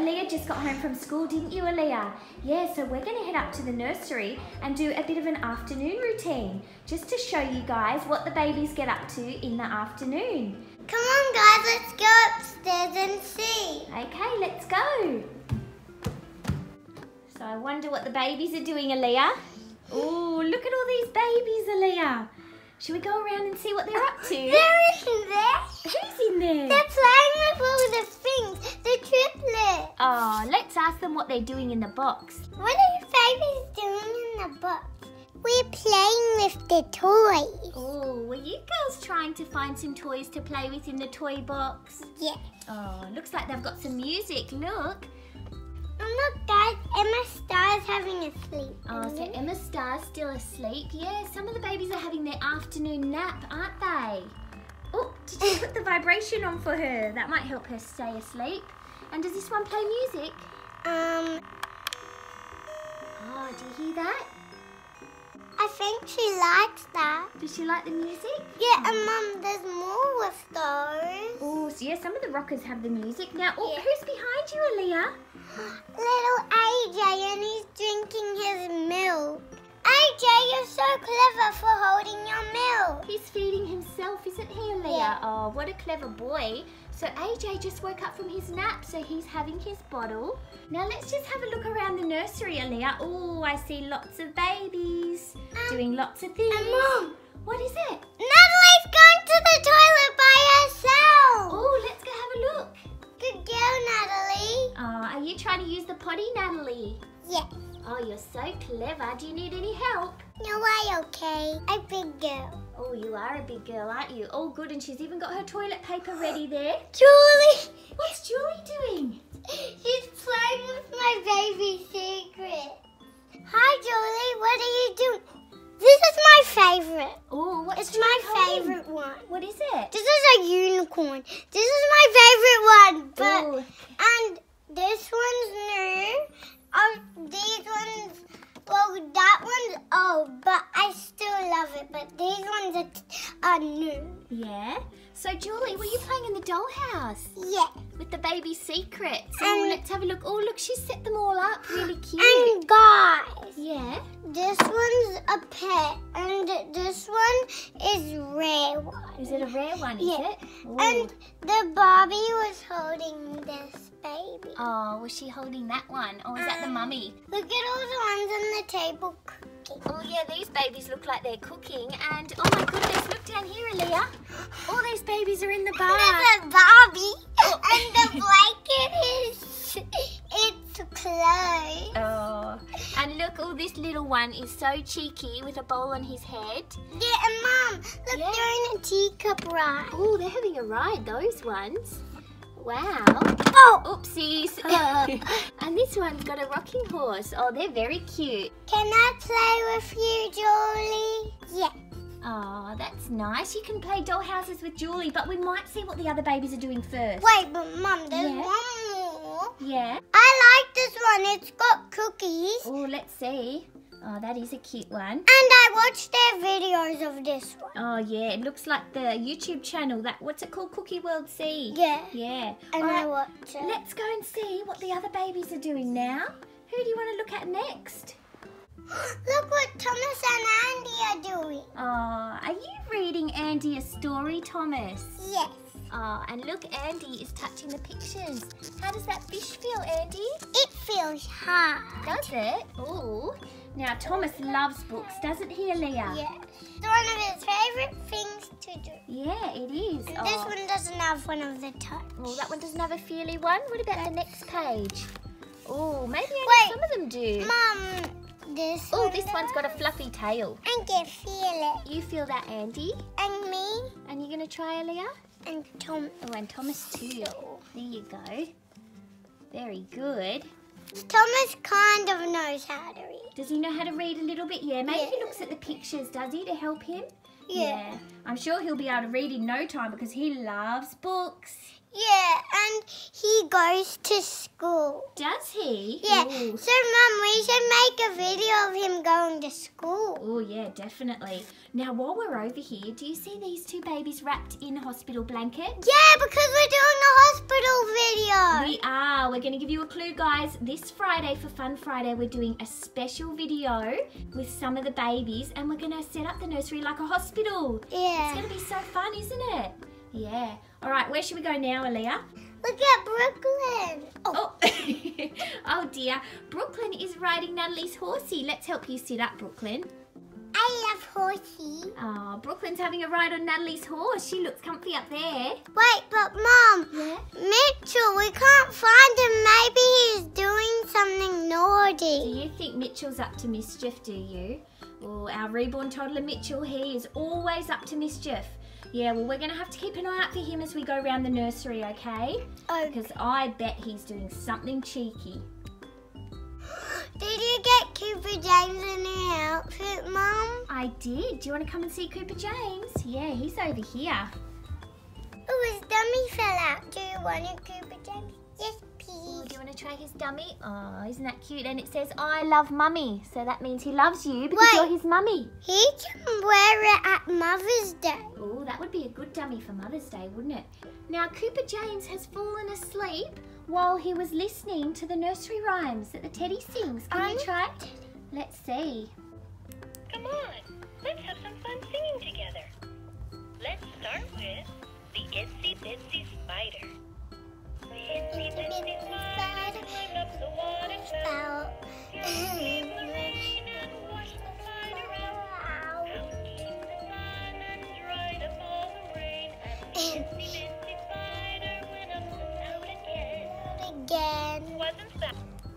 Aliyah just got home from school, didn't you, Aliyah? Yeah, so we're going to head up to the nursery and do a bit of an afternoon routine, just to show you guys what the babies get up to in the afternoon. Come on, guys, let's go upstairs and see. Okay, let's go. So I wonder what the babies are doing, Aliyah. Oh, look at all these babies, Aliyah. Should we go around and see what they're up to? They're in there. Oh, let's ask them what they're doing in the box. What are your babies doing in the box? We're playing with the toys. Oh, were you girls trying to find some toys to play with in the toy box? Yeah. Oh, looks like they've got some music. Look. And look, guys, Emma Star's having a sleep. Oh, so Emma Star's still asleep. Yeah, some of the babies are having their afternoon nap, aren't they? Oh, did you put the vibration on for her? That might help her stay asleep. And does this one play music? Um, Oh, do you hear that? I think she likes that. Does she like the music? Yeah, and Mum, there's more with those. Oh, so yeah, some of the rockers have the music. Now, oh, Yeah. who's behind you, Aliyah? Little AJ, and he's drinking his milk. AJ, you're so clever for holding your milk. He's feeding himself, isn't he, Aliyah? Yeah. Oh, what a clever boy. So AJ just woke up from his nap, so he's having his bottle. Now let's just have a look around the nursery, Aliyah. Oh, I see lots of babies doing lots of things. And Mum, What is it? Natalie's going to the toilet by herself. Oh, let's go have a look. Good girl, Natalie. Oh, are you trying to use the potty, Natalie? Yes. Oh, you're so clever. Do you need any help? No, I okay. I'm big girl. Oh, you are a big girl, aren't you? Oh, good. And she's even got her toilet paper ready there. Julie, What's Julie doing? she's playing with my baby secret. Hi, Julie. What are you doing? This is my favorite. Oh, what's It's my favorite one. What is it? This is a unicorn. This is my favorite one. But Oh, and this one's new. Um, these ones. Well, that one's old, but I still love it. But these ones are, are new. yeah. So, Julie, were you playing in the dollhouse Yeah. with the baby secrets? Oh, Um, let's have a look. Oh, look, she's set them all up. Really cute. And guys, Yeah. this one's a pet, and this one is rare one. Is it a rare one? Is Yeah. it? Oh. And the Barbie was holding this baby. oh, was she holding that one? Or is that the Um, mummy? Look at all the ones on the table cooking. Oh yeah, these babies look like they're cooking. And oh my goodness, look down here, Aliyah. All these babies are in the bar. There's a Barbie, Oh. and the blanket is it's clothes. Oh, and look, oh, this little one is so cheeky with a bowl on his head. Yeah, and Mom, look, Yeah. they're in a teacup ride. Oh, they're having a ride, those ones. Wow. Oh, Oopsies. and this one's got a rocking horse. Oh, they're very cute. can I play with you, Julie? Yeah. Oh, that's nice. You can play dollhouses with Julie, but we might see what the other babies are doing first. Wait, but Mom, there's Yeah. one more. Yeah. I like this one. It's got cookies. Oh, let's see. Oh, that is a cute one. And I watched their videos of this one. Oh, yeah. It looks like the YouTube channel. That What's it called? CookieSwirlC. Yeah. Yeah. And I watched it. Let's go and see what the other babies are doing now. Who do you want to look at next? Look what Thomas and Andy are doing. Oh, are you reading Andy a story, Thomas? Yes. Oh, and look, Andy is touching the pictures. How does that fish feel, Andy? It feels hard. Does it? Oh. Now, Thomas loves books, doesn't he, Aliyah? Yes. It's one of his favorite things to do. Yeah, it is. And oh. this one doesn't have one of the touch. Oh, that one doesn't have a feely one. What about the next page? Oh, maybe Wait. some of them do. Mom, this Oh, one this one's got a fluffy tail. I can feel it. You feel that, Andy? And me And you're going to try, Aliyah? and Tom. Oh, and Thomas too. There you go. Very good. Thomas kind of knows how to read. Does he know how to read a little bit? Yeah, maybe he looks at the pictures, does he, to help him? Yeah. I'm sure he'll be able to read in no time because he loves books. Yeah, and he goes to school. Does he? Yeah. Ooh. So, Mum, we should make a video of him going to school. Oh, yeah, definitely. Now, while we're over here, do you see these two babies wrapped in hospital blankets? Yeah, because we're doing a hospital video. We are. We're going to give you a clue, guys. This Friday for Fun Friday, we're doing a special video with some of the babies, and we're going to set up the nursery like a hospital. Yeah. It's going to be so fun, isn't it? Yeah. All right, where should we go now, Aliyah? Look at Brooklyn. Oh, Oh, oh dear. Brooklyn is riding Natalie's horsey. Let's help you sit up, Brooklyn. I love horsey. Oh, Brooklyn's having a ride on Natalie's horse. She looks comfy up there. Wait, but Mom, Yeah. Mitchell, we can't find him. Maybe he's doing something naughty. Do you think Mitchell's up to mischief, do you? Oh, our reborn toddler Mitchell, he is always up to mischief. Yeah, well, we're going to have to keep an eye out for him as we go around the nursery, okay? Oh, Because I bet he's doing something cheeky. did you get Cooper James in new outfit, Mum? I did. Do you want to come and see Cooper James? Yeah, he's over here. Oh, his dummy fell out. Do you want a try his dummy? Oh, isn't that cute? And it says, I love mummy. So that means he loves you because Wait. you're his mummy. He can wear it at Mother's Day. Oh, that would be a good dummy for Mother's Day, wouldn't it? Now, Cooper James has fallen asleep while he was listening to the nursery rhymes that the teddy sings. Can you Um, try? Let's see. Come on, let's have some fun singing together. Let's start with the Itsy Bitsy Spider.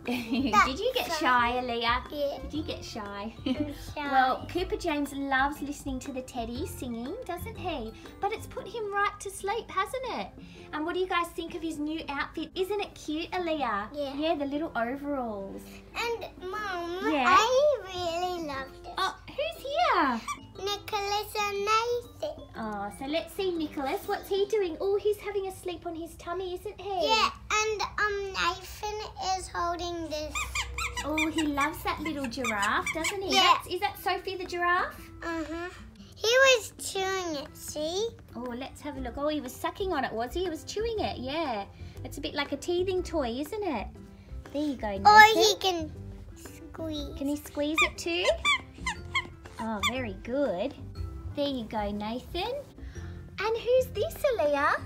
Did you get shy, Aliyah? Yeah. Did you get shy? shy. well, Cooper James loves listening to the teddy singing, doesn't he? But it's put him right to sleep, hasn't it? And what do you guys think of his new outfit? Isn't it cute, Aliyah? Yeah. Yeah, the little overalls. And Mom, Yeah? I really love this. Oh, who's here? Nicholas and Nathan. Oh, so let's see Nicholas. What's he doing? Oh, he's having a sleep on his tummy, isn't he? Yeah, and um, Nathan is holding this. Oh, he loves that little giraffe, doesn't he? Yeah. That's, is that Sophie the giraffe? Uh huh. He was chewing it. See? Oh, let's have a look. Oh, he was sucking on it, was he? He was chewing it, yeah. It's a bit like a teething toy, isn't it? There you go, Nathan. Or he can squeeze. Can he squeeze it too? Oh, very good. There you go, Nathan. And who's this, Aliyah?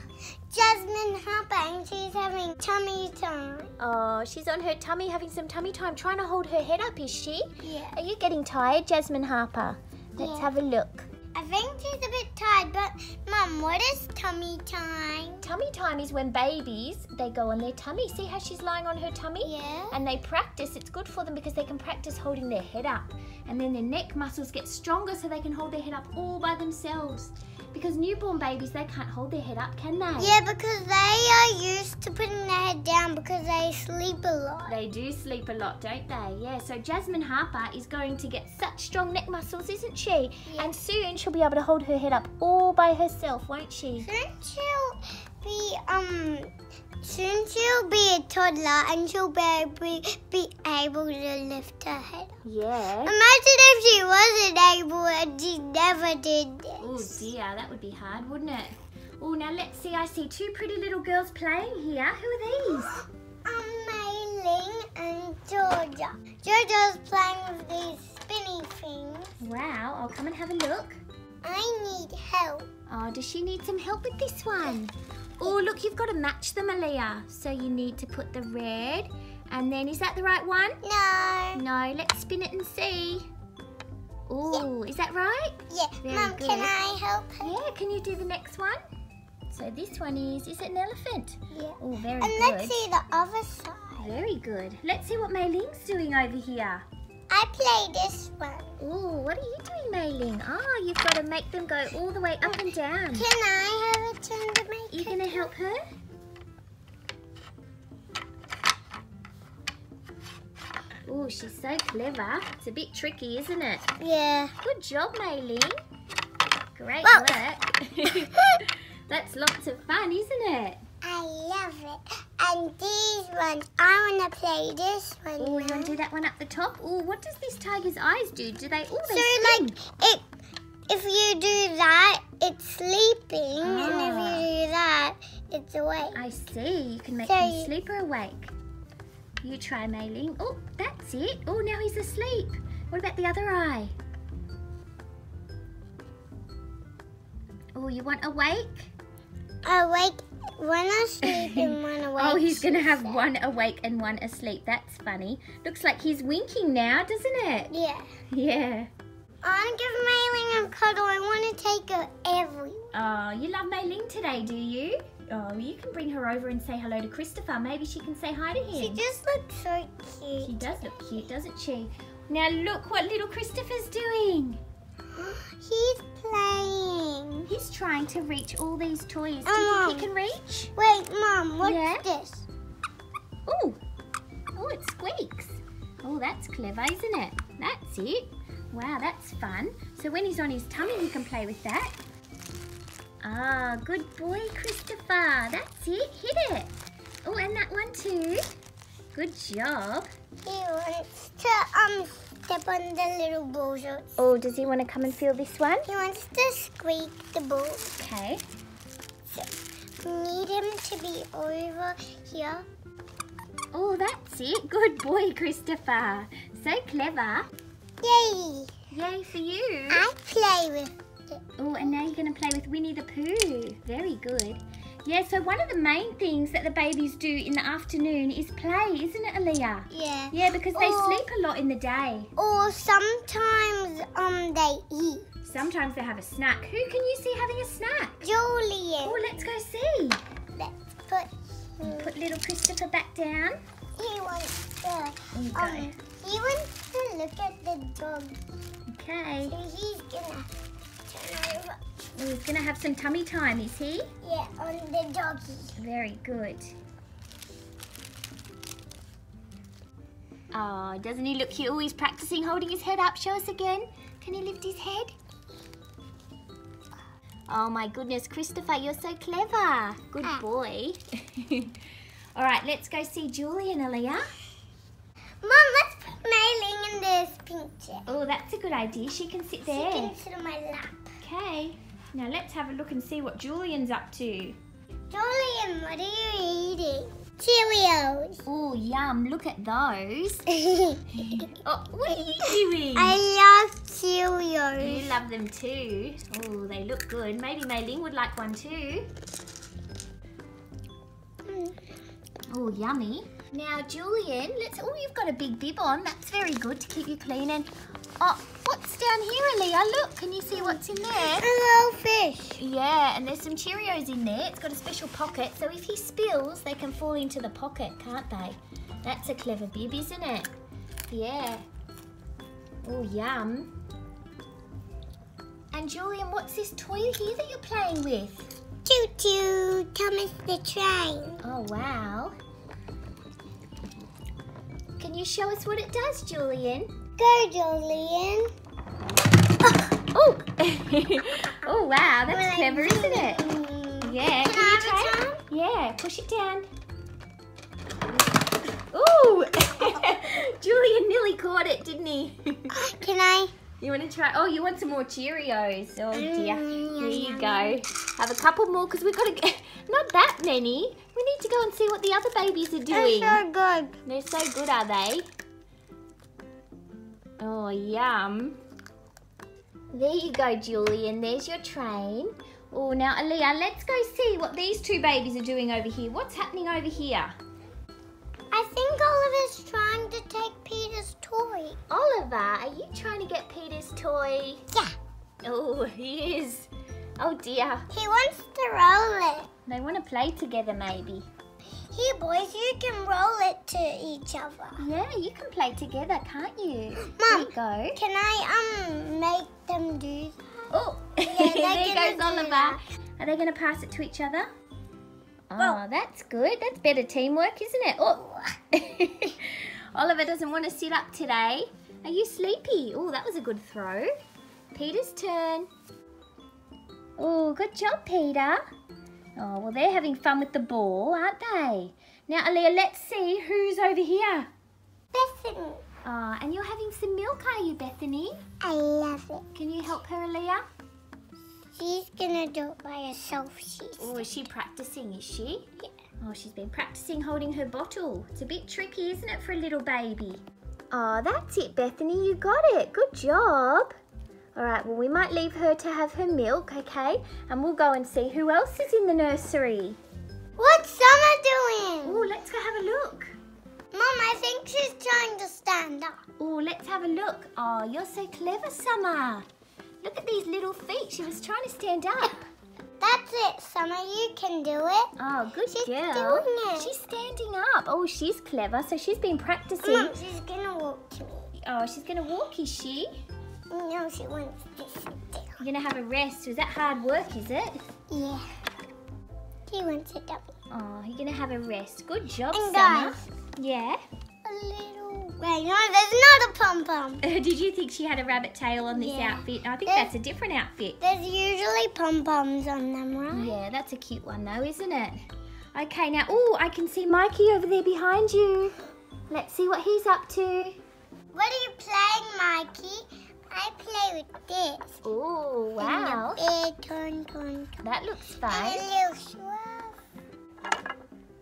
Jasmine Harper, and she's having tummy time. Oh, she's on her tummy having some tummy time, trying to hold her head up, is she? Yeah. Are you getting tired, Jasmine Harper? Let's Yeah. have a look. I think she's a bit tired, but Mum, what is tummy time? Tummy time is when babies they go on their tummy. See how she's lying on her tummy? Yeah. And they practice. It's good for them because they can practice holding their head up. And then their neck muscles get stronger so they can hold their head up all by themselves. Because newborn babies they can't hold their head up, can they? Yeah, because they are used to putting their head down because they sleep a lot. They do sleep a lot, don't they? Yeah, so Jasmine Harper is going to get such strong neck muscles, isn't she? Yeah. And soon she'll be able to hold her head up all by herself, won't she? Soon she'll be um. Soon she'll be a toddler and she'll be, be, be able to lift her head. Yeah. Imagine if she wasn't able and she never did this. Oh this. dear, that would be hard, wouldn't it? Oh, now let's see. I see two pretty little girls playing here. Who are these? Um, Mei Ling and Georgia. Georgia's playing with these spinny things. Wow, I'll come and have a look. I need help. Oh, does she need some help with this one? Oh, look, you've got to match them, Aliyah. So you need to put the red, and then is that the right one? No. No, let's spin it and see. Oh, is that right? Yeah, Very Mum, good. can I help her? Yeah, can you do the next one? So this one is, is it an elephant? Yeah. Oh, very And good. And let's see the other side. Very good. Let's see what Mei Ling's doing over here. I play this one. Oh, what are you doing, Mei Ling? Oh, you've got to make them go all the way up and down. Can I have a turn to make You going to help her? Oh, she's so clever. It's a bit tricky, isn't it? Yeah. Good job, Mei Ling. Great work. That's lots of fun, isn't it? I love it. And these ones, I want to play this one. Oh, you want to do that one up the top? Oh, what does this tiger's eyes do? Do they? Oh, they So like it, if you do that, it's sleeping, and if Ah. you do that, it's awake. I see. You can make So him sleep or awake. You try, Mei Ling. Oh, that's it. Oh, now he's asleep. What about the other eye? Oh, you want awake? Awake, one oh, asleep and one awake. Oh, he's going to have said. one awake and one asleep. That's funny. Looks like he's winking now, doesn't it? Yeah. Yeah. I want to give Mei Ling a cuddle. I want to take her everywhere. Oh, you love Mei Ling today, do you? Oh, you can bring her over and say hello to Christopher. Maybe she can say hi to him. She just looks so cute. She does look cute, doesn't she? Now look what little Christopher's doing. He's playing. He's trying to reach all these toys. Do you think he can reach? Wait, Mom, what's Yeah? this? Oh, oh, it squeaks. Oh, that's clever, isn't it? That's it. Wow, that's fun. So when he's on his tummy, he can play with that. Ah, good boy, Christopher. That's it. Hit it. Oh, and that one too. Good job. He wants to um step on the little. Oh, does he want to come and feel this one? he wants to squeak the ball. Okay. So need him to be over here. Oh, that's it. Good boy, Christopher. So clever. Yay! Yay for you. I play with it. Oh, and now you're going to play with Winnie the Pooh. Very good. Yeah, so one of the main things that the babies do in the afternoon is play, isn't it, Aliyah? Yeah. Yeah, because they sleep a lot in the day. Or sometimes um they eat. Sometimes they have a snack. Who can you see having a snack? Julian. Oh, let's go see. Let's put. Put little Christopher back down. He wants to. Um, he wants to look at the dog. Okay. So he's gonna he's going to have some tummy time, is he? Yeah, on the doggy. Very good. Oh, doesn't he look cute? Oh, he's practicing holding his head up. Show us again. Can he lift his head? Oh my goodness, Christopher, you're so clever. Good Ah. boy. All right, let's go see Julian, Aliyah. Mom, let's put Mei Ling in this pink chair. Oh, that's a good idea. She can sit there. She there. can sit on my lap. Okay. Now let's have a look and see what Julian's up to. Julian, what are you eating? Cheerios. Oh, yum. Look at those. Oh, what are you doing? love Cheerios. You love them too. Oh, they look good. Maybe Mei-Ling would like one too. Oh, yummy. Now, Julian, let's. Oh, you've got a big bib on. That's very good to keep you clean. And oh, what's down here, Aliyah? Look, can you see what's in there? A little fish. Yeah, and there's some Cheerios in there. It's got a special pocket, so if he spills, they can fall into the pocket, can't they? That's a clever bib, isn't it? Yeah. Oh, yum. And Julian, what's this toy here that you're playing with? Choo choo, Thomas the train. Oh, wow. Can you show us what it does, Julian? Go, Julian. Oh! oh, oh wow, that's Well, clever, isn't it? Yeah, Can can, you try? try? Yeah, push it down. Ooh! Julian nearly caught it, didn't he? Uh, can I? You want to try? Oh, you want some more Cheerios? Oh dear. Mm, Here you go. Have a couple more because we've got to get. Not that many. We need to go and see what the other babies are doing. They're so good. They're so good, are they? Oh, yum. There you go, Julian. There's your train. Oh, now, Aliyah, let's go see what these two babies are doing over here. What's happening over here? Oliver, are you trying to get Peter's toy? Yeah. Oh, he is. Oh, dear. He wants to roll it. They want to play together, maybe. Here, boys, you can roll it to each other. Yeah, you can play together, can't you? There you go. Can I um make them do? Oh, they're there goes Oliver. that. Are they going to pass it to each other? Oh, Well- that's good. That's better teamwork, isn't it? Oh. Oliver doesn't want to sit up today. Are you sleepy? Oh, that was a good throw. Peter's turn. Oh, good job, Peter. Oh, well, they're having fun with the ball, aren't they? Now, Aliyah, let's see who's over here. Bethany. Oh, and you're having some milk, are you, Bethany? I love it. Can you help her, Aliyah? She's gonna do it by herself. She's Oh, is she practicing, is she? Yeah. Oh, she's been practicing holding her bottle. It's a bit tricky, isn't it, for a little baby? Oh, that's it, Bethany. You got it. Good job. All right, well, we might leave her to have her milk, okay? And we'll go and see who else is in the nursery. What's Summer doing? Oh, let's go have a look. Mom, I think she's trying to stand up. Oh, let's have a look. Oh, you're so clever, Summer. Look at these little feet. She was trying to stand up. That's it, Summer. You can do it. Oh, good She's girl. doing it. She's standing up. Oh, she's clever. So she's been practicing. Mom, she's gonna walk to me. Oh, she's going to walk, is she? No, she wants to sit down. You're going to have a rest. Was that hard work, is it? Yeah. She wants to down. Oh, you're going to have a rest. Good job, And Summer. guys, Yeah. a little. Wait, no, there's not a pom pom. Did you think she had a rabbit tail on this Yeah. outfit? I think There's- that's a different outfit. There's usually pom poms on them, right? Yeah, that's a cute one though, isn't it? Okay, now, oh, I can see Mikey over there behind you. Let's see what he's up to. What are you playing, Mikey? I play with this. Oh, wow. Big turn, turn, turn. That looks fun. a little swirl.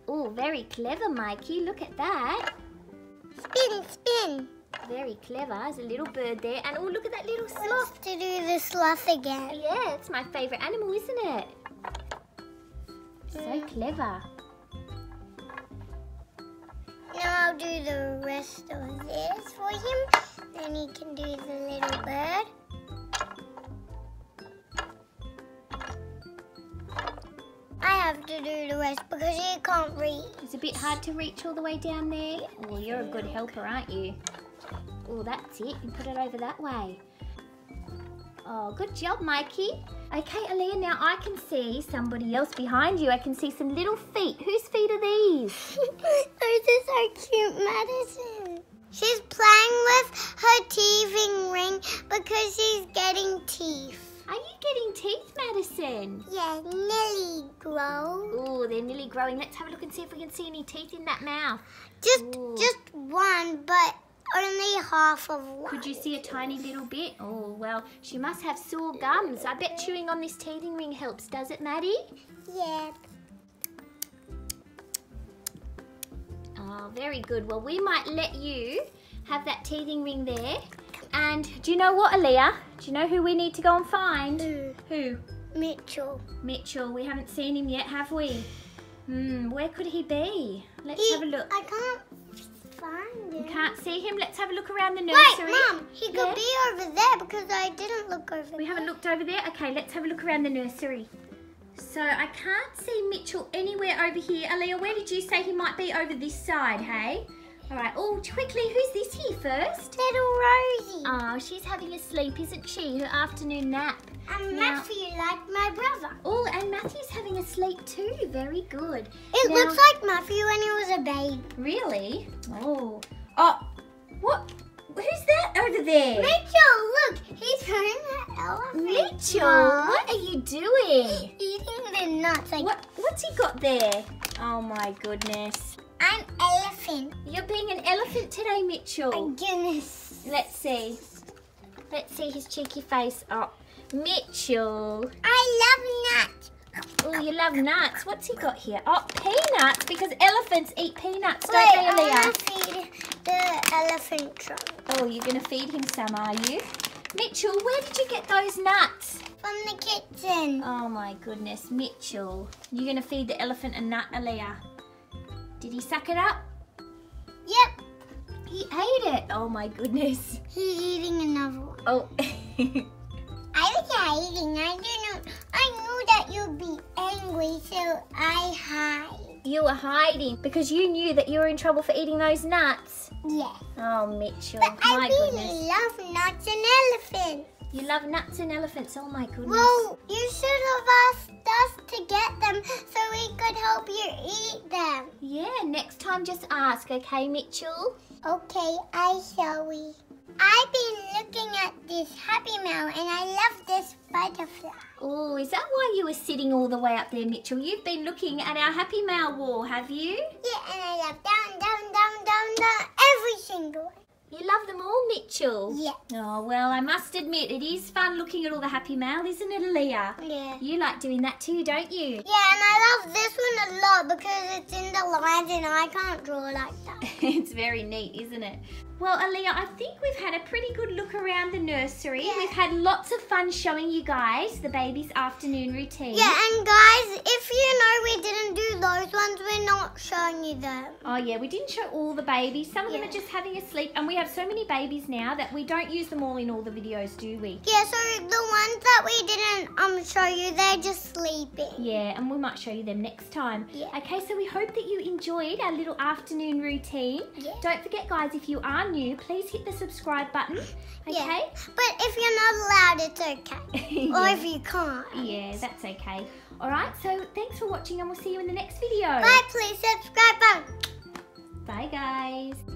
Oh, very clever, Mikey. Look at that. Spin, spin. Very clever. There's a little bird there. And oh, look at that little sloth. To do the sloth again. Yeah, it's my favourite animal, isn't it? So Mm. clever. Now I'll do the rest of this for him. Then he can do the little bird. Have to do the rest because he can't reach. It's a bit hard to reach all the way down there. Well, you're a good helper, aren't you? Oh, that's it. You put it over that way. Oh, good job, Mikey. Okay, Aliyah, now I can see somebody else behind you. I can see some little feet. Whose feet are these? Those are so cute, Madison. She's playing with her teething ring because she's getting teeth. Getting teeth, Madison? Yeah, nearly grow. Oh, they're nearly growing. Let's have a look and see if we can see any teeth in that mouth. Just, Ooh. just one, but only half of one. Could you see a tiny little bit? Oh, well, she must have sore gums. I bet chewing on this teething ring helps, does it, Maddie? Yeah. Oh, very good. Well, we might let you have that teething ring there. And do you know what, Aliyah? Do you know who we need to go and find? Who? Who? Mitchell. Mitchell. We haven't seen him yet, have we? Hmm, where could he be? Let's He- have a look. I can't find him. Can't see him. Let's have a look around the nursery. Wait. Mum, he Yeah? could be over there because I didn't look over We there. We haven't looked over there? Okay, let's have a look around the nursery. So I can't see Mitchell anywhere over here. Aliyah, where did you say he might be over this side, hey? All right, oh, quickly, who's this here first? Little Rosie. Oh, she's having a sleep, isn't she? Her afternoon nap. and now- Matthew like my brother. Oh, and Matthew's having a sleep too. Very good. It Now- looks like Matthew when he was a baby. Really? Oh. Oh, what? Who's that over there? Mitchell, look, he's wearing that elephant. Mitchell, Mom. what are you doing? Eating the nuts like What? What's he got there? Oh my goodness. an elephant. You're being an elephant today, Mitchell. My goodness. Let's see. Let's see his cheeky face. up. Mitchell. I love nuts. Oh, you love nuts. What's he got here? Oh, peanuts, because elephants eat peanuts, don't they, I Aliyah? want to feed the elephant trunk Oh, you're going to feed him some, are you? Mitchell, where did you get those nuts? from the kitchen. Oh my goodness, Mitchell. You're going to feed the elephant a nut, Aliyah. Did he suck it up? Yep, He ate it. Oh my goodness. he's eating another one. Oh. I was hiding. I didn't. I knew that you'd be angry, so I hide. you were hiding because you knew that you were in trouble for eating those nuts. Yeah. Oh, Mitchell. But I really goodness. love nuts and elephants. You love nuts and elephants. Oh my goodness. Well, you should have asked us to get them so we could help you eat them. Yeah, next time just ask, okay, Mitchell? Okay, I shall we. I've been looking at this Happy Mail and I love this butterfly. Oh, is that why you were sitting all the way up there, Mitchell? You've been looking at our Happy Mail wall, have you? Yeah, and I love down, down, down, down, down, every single one. You love them all, Mitchell? Yeah. Oh, well, I must admit, it is fun looking at all the Happy Mail, isn't it, Aliyah? Yeah. You like doing that too, don't you? Yeah, and I love this one a lot because it's in the lines and I can't draw like that. it's very neat, isn't it? Well, Aliyah, I think we've had a pretty good look around the nursery. Yeah. We've had lots of fun showing you guys the baby's afternoon routine. Yeah, and guys, if you know we didn't do those ones, we're not showing you them. Oh yeah, we didn't show all the babies. Some of them are just having a sleep, and we have so many babies now that we don't use them all in all the videos, do we? Yeah, so the ones that we didn't um show you, they're just sleeping. Yeah, and we might show you them next time. Yeah. Okay, so we hope that you enjoyed our little afternoon routine. Yeah. Don't forget, guys, if you are new, please hit the subscribe button. Okay. Yeah. But if you're not allowed, it's okay. Or if you can't. yeah, that's okay. All right, so thanks for watching, and we'll see you in the next video. Bye, please subscribe. Bye. Bye guys.